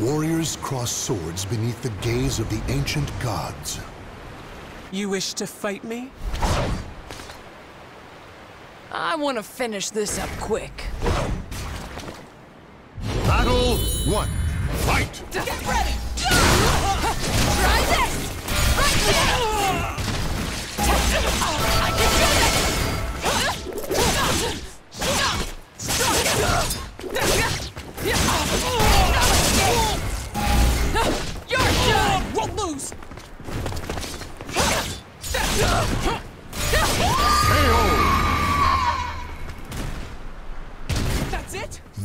Warriors cross swords beneath the gaze of the ancient gods. You wish to fight me? I want to finish this up quick. Battle one. Fight! Get ready! Try this!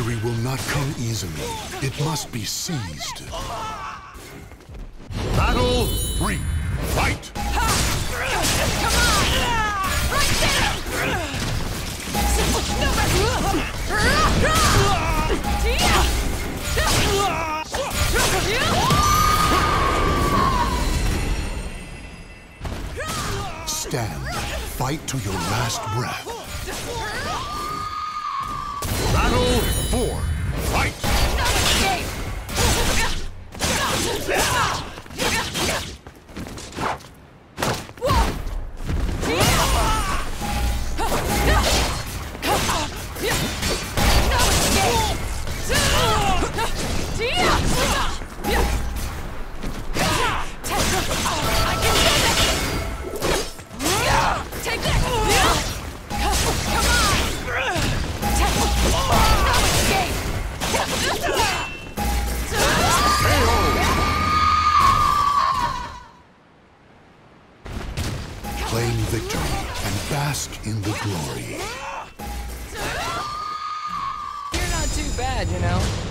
Victory will not come easily. It must be seized. Battle three. Fight! Come on! Right there! Stand. Fight to your last breath. Battle Claim victory and bask in the glory. You're not too bad, you know.